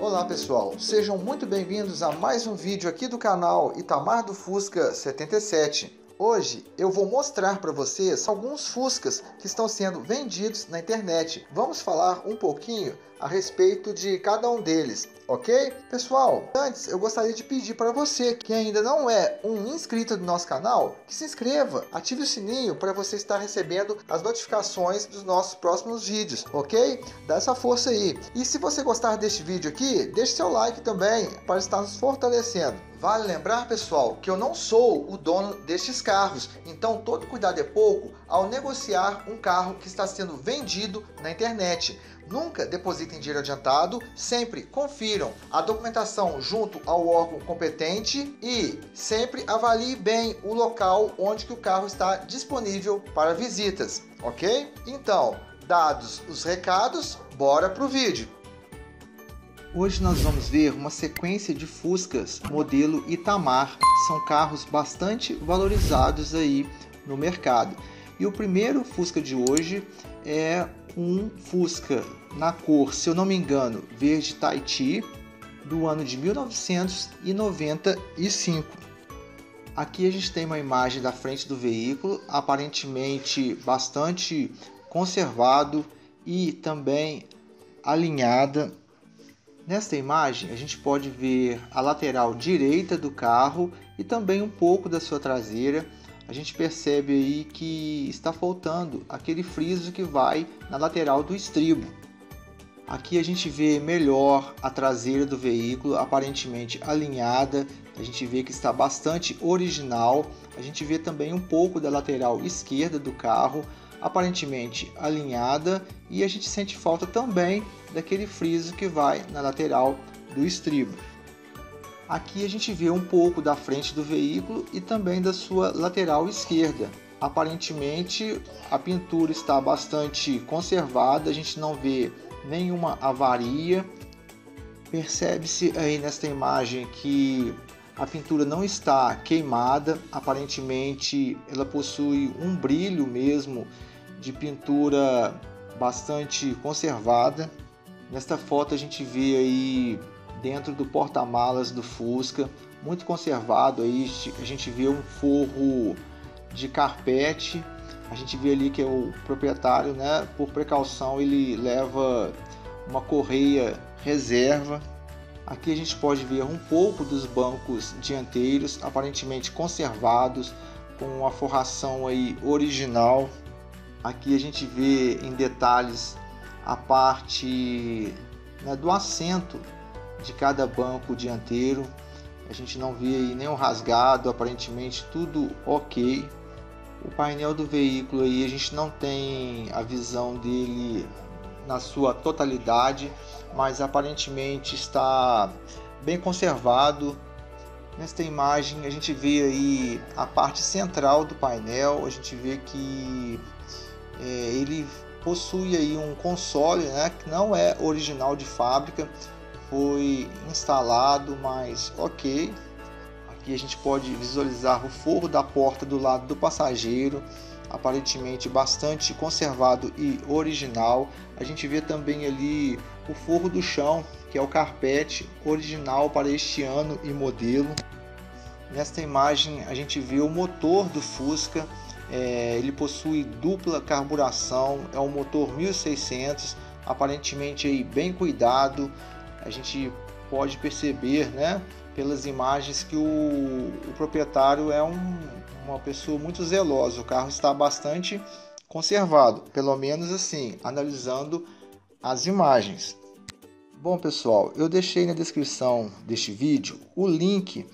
Olá pessoal, sejam muito bem-vindos a mais um vídeo aqui do canal Itamar do Fusca 77. Hoje eu vou mostrar para vocês alguns Fuscas que estão sendo vendidos na internet. Vamos falar um pouquinho a respeito de cada um deles, ok? Pessoal, antes eu gostaria de pedir para você que ainda não é um inscrito do nosso canal, que se inscreva, ative o sininho para você estar recebendo as notificações dos nossos próximos vídeos, ok? Dá essa força aí. E se você gostar deste vídeo aqui, deixe seu like também para estar nos fortalecendo. Vale lembrar, pessoal, que eu não sou o dono destes carros, então todo cuidado é pouco ao negociar um carro que está sendo vendido na internet. Nunca depositem dinheiro adiantado, sempre confiram a documentação junto ao órgão competente e sempre avalie bem o local onde que o carro está disponível para visitas, ok? Então, dados os recados, bora pro vídeo. Hoje nós vamos ver uma sequência de Fuscas modelo Itamar. São carros bastante valorizados aí no mercado. E o primeiro Fusca de hoje é um Fusca na cor, se eu não me engano, verde Tahiti, do ano de 1995. Aqui a gente tem uma imagem da frente do veículo, aparentemente bastante conservado e também alinhada Nesta imagem, a gente pode ver a lateral direita do carro e também um pouco da sua traseira. A gente percebe aí que está faltando aquele friso que vai na lateral do estribo. Aqui a gente vê melhor a traseira do veículo, aparentemente alinhada. A gente vê que está bastante original. A gente vê também um pouco da lateral esquerda do carro, aparentemente alinhada e a gente sente falta também daquele friso que vai na lateral do estribo. Aqui a gente vê um pouco da frente do veículo e também da sua lateral esquerda. Aparentemente a pintura está bastante conservada, a gente não vê nenhuma avaria. Percebe-se aí nesta imagem que a pintura não está queimada, aparentemente ela possui um brilho mesmo de pintura bastante conservada. Nesta foto a gente vê aí dentro do porta-malas do Fusca, muito conservado aí, a gente vê um forro de carpete. A gente vê ali que o proprietário, né, por precaução, ele leva uma correia reserva. Aqui a gente pode ver um pouco dos bancos dianteiros, aparentemente conservados, com a forração aí original. Aqui a gente vê em detalhes a parte né, do assento de cada banco dianteiro. A gente não vê aí nenhum rasgado, aparentemente tudo ok. O painel do veículo aí a gente não tem a visão dele na sua totalidade, mas aparentemente está bem conservado. Nesta imagem a gente vê aí a parte central do painel, a gente vê que é, ele possui aí um console né, que não é original de fábrica, foi instalado, mas ok. Aqui a gente pode visualizar o forro da porta do lado do passageiro, aparentemente bastante conservado e original. A gente vê também ali o forro do chão, que é o carpete original para este ano e modelo. Nesta imagem a gente vê o motor do Fusca é, ele possui dupla carburação, é um motor 1600, aparentemente aí bem cuidado. A gente pode perceber, né, pelas imagens que o, o proprietário é um, uma pessoa muito zelosa. O carro está bastante conservado, pelo menos assim, analisando as imagens. Bom pessoal, eu deixei na descrição deste vídeo o link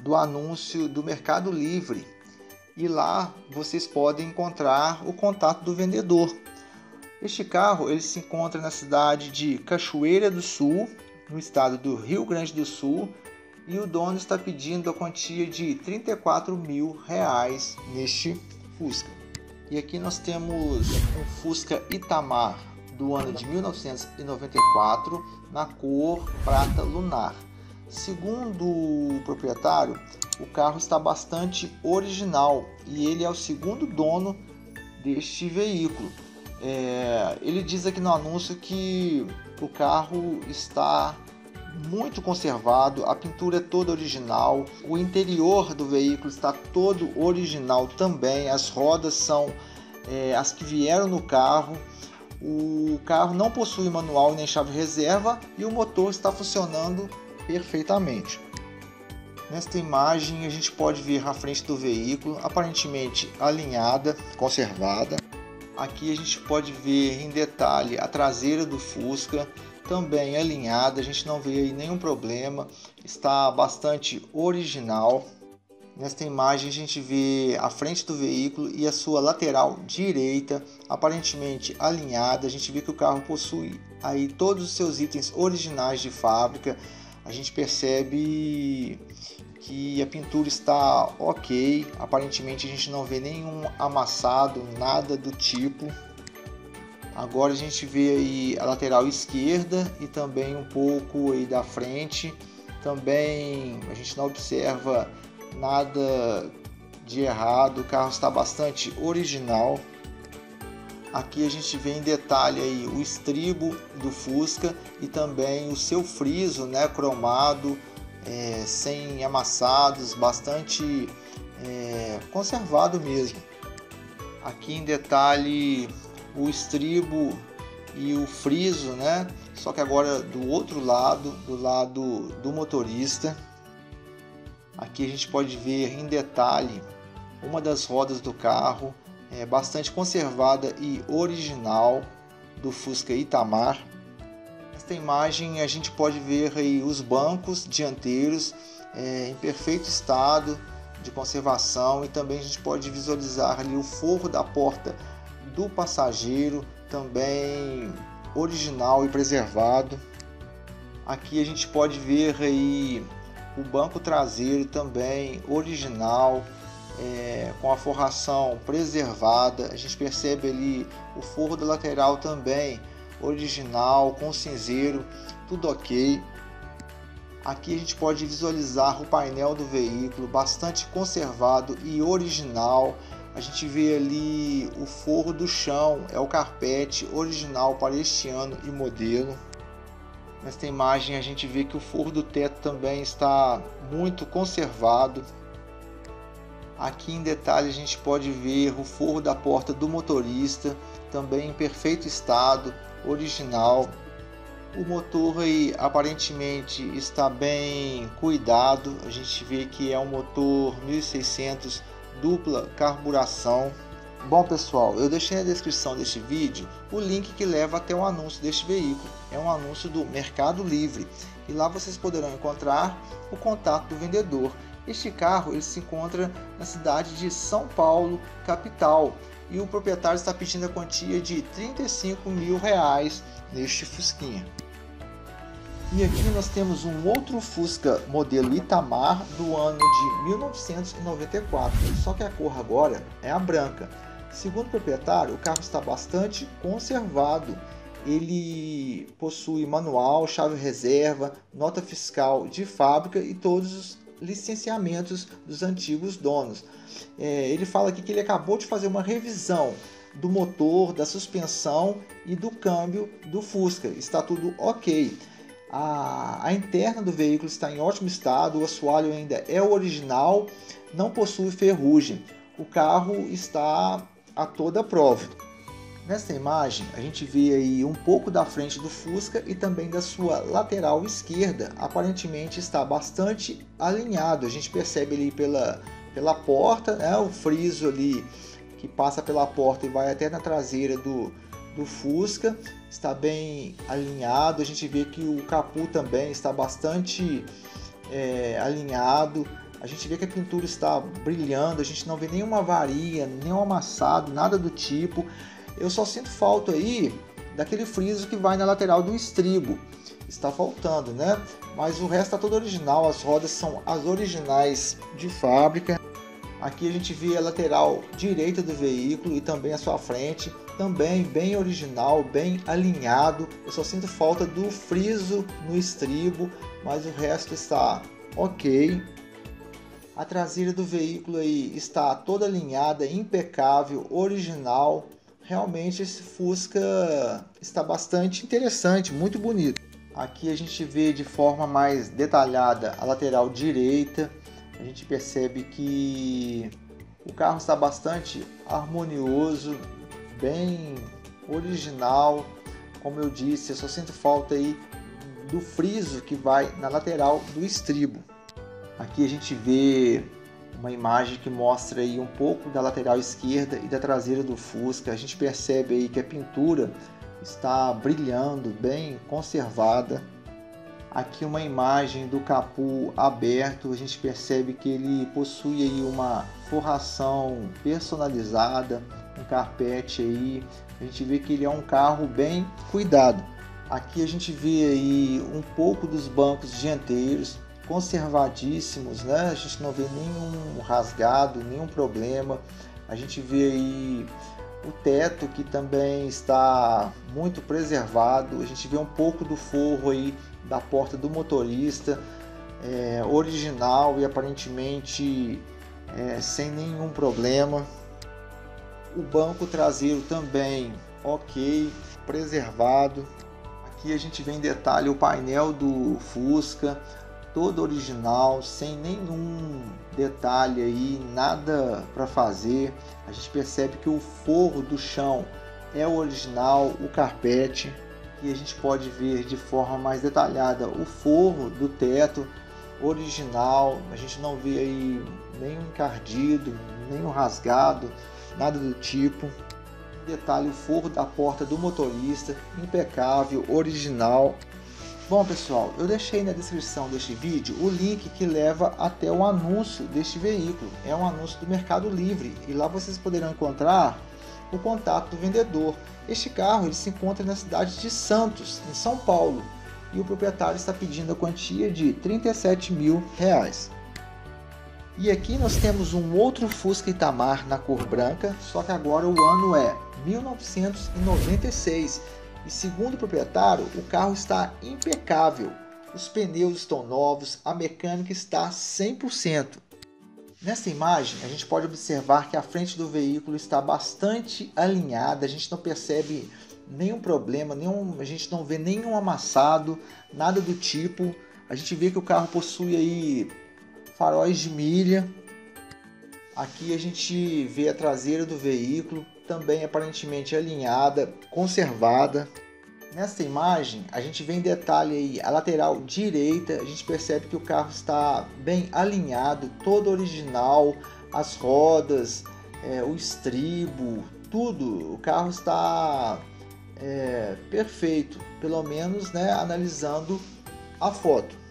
do anúncio do Mercado Livre e lá vocês podem encontrar o contato do vendedor. Este carro ele se encontra na cidade de Cachoeira do Sul, no estado do Rio Grande do Sul, e o dono está pedindo a quantia de 34 mil reais neste Fusca. E aqui nós temos um Fusca Itamar do ano de 1994 na cor prata lunar. Segundo o proprietário, o carro está bastante original e ele é o segundo dono deste veículo. É, ele diz aqui no anúncio que o carro está muito conservado, a pintura é toda original, o interior do veículo está todo original também, as rodas são é, as que vieram no carro. O carro não possui manual nem chave reserva e o motor está funcionando perfeitamente. Nesta imagem a gente pode ver a frente do veículo aparentemente alinhada, conservada. Aqui a gente pode ver em detalhe a traseira do Fusca, também alinhada, a gente não vê aí nenhum problema, está bastante original. Nesta imagem a gente vê a frente do veículo e a sua lateral direita aparentemente alinhada. A gente vê que o carro possui aí todos os seus itens originais de fábrica. A gente percebe que a pintura está ok. Aparentemente a gente não vê nenhum amassado, nada do tipo. Agora a gente vê aí a lateral esquerda e também um pouco aí da frente. Também a gente não observa nada de errado, o carro está bastante original. Aqui a gente vê em detalhe aí o estribo do Fusca e também o seu friso, né, cromado, é, sem amassados, bastante é, conservado mesmo. Aqui em detalhe o estribo e o friso, né? Só que agora do outro lado, do lado do motorista. Aqui a gente pode ver em detalhe uma das rodas do carro, é bastante conservada e original do Fusca Itamar. Nesta imagem a gente pode ver aí os bancos dianteiros é, em perfeito estado de conservação e também a gente pode visualizar ali o forro da porta do passageiro também original e preservado. Aqui a gente pode ver aí o banco traseiro também original, é, com a forração preservada. A gente percebe ali o forro da lateral também original, com cinzeiro, tudo ok. Aqui a gente pode visualizar o painel do veículo bastante conservado e original a gente vê ali o forro do chão, é o carpete original para este ano e modelo. Nesta imagem a gente vê que o forro do teto também está muito conservado. Aqui em detalhe a gente pode ver o forro da porta do motorista, também em perfeito estado, original. O motor aí aparentemente está bem cuidado, a gente vê que é um motor 1600 dupla carburação. Bom pessoal, eu deixei na descrição deste vídeo o link que leva até o anúncio deste veículo. É um anúncio do Mercado Livre e lá vocês poderão encontrar o contato do vendedor. Este carro ele se encontra na cidade de São Paulo, capital, e o proprietário está pedindo a quantia de 35 mil reais neste Fusquinha. E aqui nós temos um outro Fusca modelo Itamar do ano de 1994, só que a cor agora é a branca. Segundo o proprietário, o carro está bastante conservado. Ele possui manual, chave reserva, nota fiscal de fábrica e todos os licenciamentos dos antigos donos. É, ele fala aqui que ele acabou de fazer uma revisão do motor, da suspensão e do câmbio do Fusca. Está tudo ok. A, a interna do veículo está em ótimo estado, o assoalho ainda é o original, não possui ferrugem. O carro está a toda prova. Nesta imagem, a gente vê aí um pouco da frente do Fusca e também da sua lateral esquerda. Aparentemente está bastante alinhado. A gente percebe ali pela, pela porta, né, o friso ali que passa pela porta e vai até na traseira do, do Fusca está bem alinhado. A gente vê que o capô também está bastante é, alinhado. A gente vê que a pintura está brilhando, a gente não vê nenhuma avaria, nenhum amassado, nada do tipo. Eu só sinto falta aí daquele friso que vai na lateral do estribo. Está faltando, né? Mas o resto está todo original, as rodas são as originais de fábrica. Aqui a gente vê a lateral direita do veículo e também a sua frente, também bem original, bem alinhado. Eu só sinto falta do friso no estribo, mas o resto está ok. A traseira do veículo aí está toda alinhada, impecável, original. Realmente esse Fusca está bastante interessante, muito bonito. Aqui a gente vê de forma mais detalhada a lateral direita. A gente percebe que o carro está bastante harmonioso, bem original. Como eu disse, eu só sinto falta aí do friso que vai na lateral do estribo. Aqui a gente vê uma imagem que mostra aí um pouco da lateral esquerda e da traseira do Fusca. A gente percebe aí que a pintura está brilhando, bem conservada. Aqui uma imagem do capô aberto, a gente percebe que ele possui aí uma forração personalizada, um carpete aí. A gente vê que ele é um carro bem cuidado. Aqui a gente vê aí um pouco dos bancos dianteiros conservadíssimos, né? A gente não vê nenhum rasgado, nenhum problema. A gente vê aí o teto que também está muito preservado. A gente vê um pouco do forro aí da porta do motorista, é, original e aparentemente é, sem nenhum problema. O banco traseiro também ok, preservado. Aqui a gente vê em detalhe o painel do Fusca, todo original, sem nenhum detalhe aí, nada para fazer. A gente percebe que o forro do chão é o original, o carpete, e a gente pode ver de forma mais detalhada o forro do teto original. A gente não vê aí nenhum encardido, nenhum rasgado, nada do tipo. Detalhe o forro da porta do motorista, impecável, original. Bom pessoal, eu deixei na descrição deste vídeo o link que leva até o anúncio deste veículo. É um anúncio do Mercado Livre e lá vocês poderão encontrar o contato do vendedor. Este carro ele se encontra na cidade de Santos, em São Paulo, e o proprietário está pedindo a quantia de 37 mil reais. E aqui nós temos um outro Fusca Itamar na cor branca, só que agora o ano é 1996 e segundo o proprietário, o carro está impecável. Os pneus estão novos, a mecânica está 100%. Nessa imagem, a gente pode observar que a frente do veículo está bastante alinhada, a gente não percebe nenhum problema, nenhum, a gente não vê nenhum amassado, nada do tipo. A gente vê que o carro possui aí faróis de milha. Aqui a gente vê a traseira do veículo, também aparentemente alinhada, conservada. Nesta imagem, a gente vê em detalhe aí a lateral direita, a gente percebe que o carro está bem alinhado, todo original, as rodas, é, o estribo, tudo. O carro está é, perfeito, pelo menos né, analisando a foto.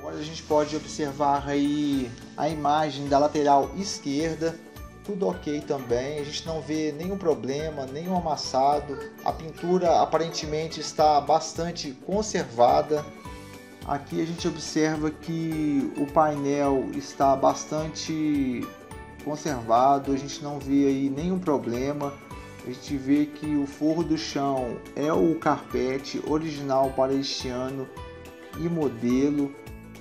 Agora a gente pode observar aí a imagem da lateral esquerda, tudo ok também, a gente não vê nenhum problema, nenhum amassado, a pintura aparentemente está bastante conservada. Aqui a gente observa que o painel está bastante conservado, a gente não vê aí nenhum problema. A gente vê que o forro do chão é o carpete original para este ano e modelo.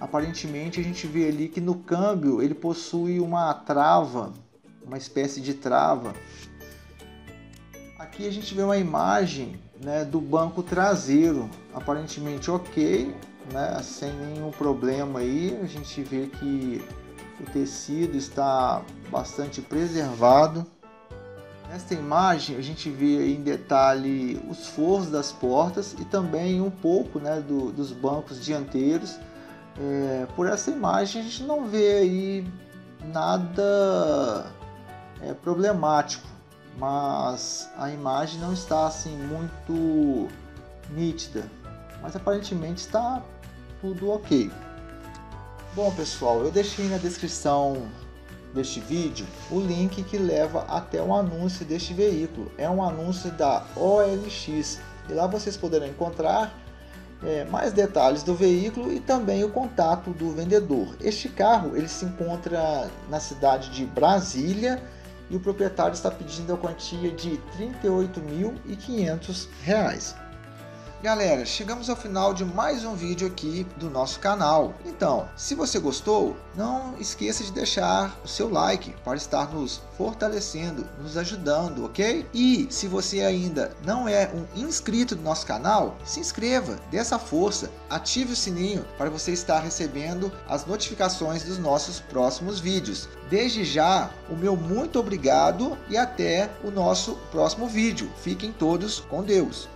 Aparentemente a gente vê ali que no câmbio ele possui uma trava uma espécie de trava. Aqui a gente vê uma imagem né, do banco traseiro, aparentemente ok, né, sem nenhum problema aí. A gente vê que o tecido está bastante preservado. Nesta imagem a gente vê em detalhe os forros das portas e também um pouco né, do, dos bancos dianteiros. É, por essa imagem a gente não vê aí nada é problemático, mas a imagem não está assim muito nítida, mas aparentemente está tudo ok. Bom pessoal, eu deixei na descrição deste vídeo o link que leva até o anúncio deste veículo. É um anúncio da OLX e lá vocês poderão encontrar é, mais detalhes do veículo e também o contato do vendedor. Este carro ele se encontra na cidade de Brasília e o proprietário está pedindo a quantia de R$ 38.500. Galera, chegamos ao final de mais um vídeo aqui do nosso canal. Então, se você gostou, não esqueça de deixar o seu like para estar nos fortalecendo, nos ajudando, ok? E se você ainda não é um inscrito do nosso canal, se inscreva, dê essa força, ative o sininho para você estar recebendo as notificações dos nossos próximos vídeos. Desde já, o meu muito obrigado e até o nosso próximo vídeo. Fiquem todos com Deus.